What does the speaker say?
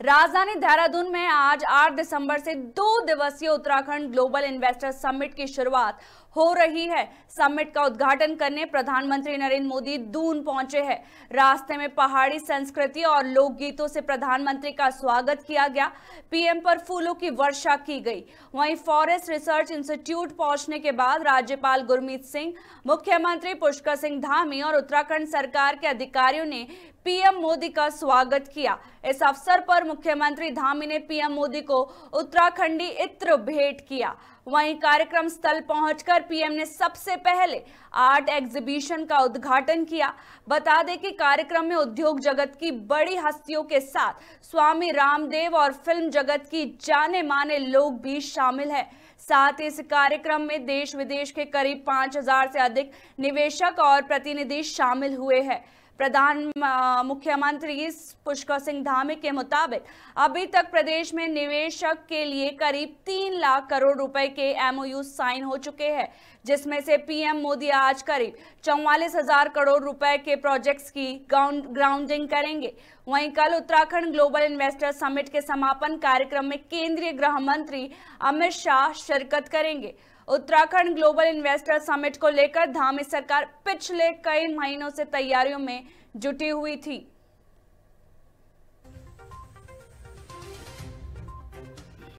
राजधानी देहरादून में आज 8 दिसंबर से दो दिवसीय उत्तराखंड ग्लोबल इन्वेस्टर समिट की शुरुआत हो रही है। समिट का उद्घाटन करने प्रधानमंत्री नरेंद्र मोदी दून पहुँचे हैं। रास्ते में पहाड़ी संस्कृति और लोकगीतों से प्रधानमंत्री का स्वागत किया गया। पीएम पर फूलों की वर्षा की गई। वहीं फॉरेस्ट रिसर्च इंस्टीट्यूट पहुँचने के बाद राज्यपाल गुरमीत सिंह, मुख्यमंत्री पुष्कर सिंह धामी और उत्तराखंड सरकार के अधिकारियों ने पीएम मोदी का स्वागत किया। इस अवसर पर मुख्यमंत्री धामी ने पीएम मोदी को उत्तराखंडी इत्र भेंट किया। वहीं कार्यक्रम स्थल पहुंचकर पीएम ने सबसे पहले आर्ट एग्जीबिशन का उद्घाटन किया। बता दें कि कार्यक्रम में उद्योग जगत की बड़ी हस्तियों के साथ स्वामी रामदेव और फ़िल्म जगत की जाने माने लोग भी शामिल है। साथ ही इस कार्यक्रम में देश विदेश के करीब 5000 से अधिक निवेशक और प्रतिनिधि शामिल हुए हैं। प्रधान मुख्यमंत्री पुष्कर सिंह धामी के मुताबिक अभी तक प्रदेश में निवेशक के लिए करीब तीन लाख करोड़ रुपए के एमओयू साइन हो चुके हैं, जिसमें से पीएम मोदी आज करीब चौवालीस हज़ार करोड़ रुपए के प्रोजेक्ट्स की ग्राउंडिंग करेंगे। वहीं कल उत्तराखंड ग्लोबल इन्वेस्टर समिट के समापन कार्यक्रम में केंद्रीय गृह मंत्री अमित शाह शिरकत करेंगे। उत्तराखंड ग्लोबल इन्वेस्टर समिट को लेकर धामी सरकार पिछले कई महीनों से तैयारियों में जुटी हुई थी।